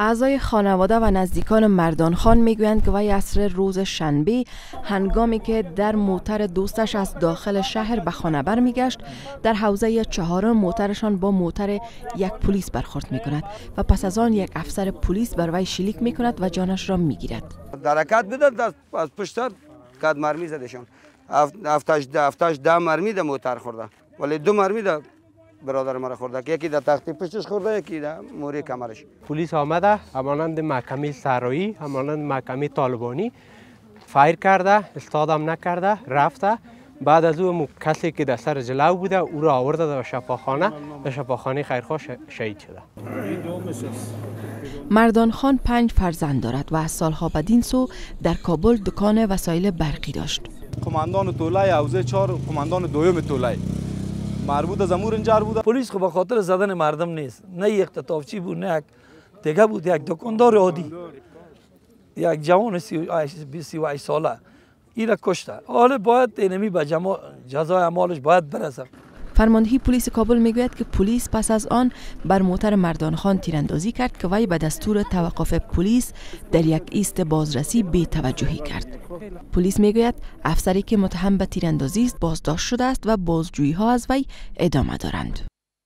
اعضای خانواده و نزدیکان مردان خان می‌گویند که وی عصر روز شنبه هنگامی که در موتر دوستش از داخل شهر به خانه برمیگشت در حوزه چهارم موترشان با موتر یک پلیس برخورد می کند و پس از آن یک افسر پلیس بر وی شلیک می کند و جانش را می گیرد درکت بده از پشتر کد مرمی زدشان. افتاش ده مرمی ده موتر خورده ولی دو مرمی ده. برادر مرا خورده. که یکی در تختی پشتش خورده یکی در موری کمرش. پلیس آمده همانند محکمه سرایی همانند محکمه طالبانی. فایر کرده استادم نکرده رفته. بعد از او کسی که در سر جلو بوده او را آورده در شفاخانه در شفاخانه خیرخواه شهید شده. مردان خان پنج فرزند دارد و از سالها بدین سو در کابل دکان وسایل برقی داشت. کماندان تولای حوزه چهار کماندان دویم تولای. مربوط از امور انجار بود پلیس خب خاطر زدن مردم نیست. نه یک اختطافچی بود نه یک دیگه بود یک دکاندار عادی. یک جوان سی و ساله. این کشته. حالا باید اینمی به جزای اعمالش باید برسه. فرماندهی پلیس کابل می‌گوید که پلیس پس از آن بر موتر مردان خان تیراندازی کرد که وی به دستور توقف پلیس در یک ایست بازرسی بی توجهی کرد. پلیس می‌گوید افسری که متهم به تیراندازی است بازداشت شده است و بازجویی ها از وی ادامه دارند.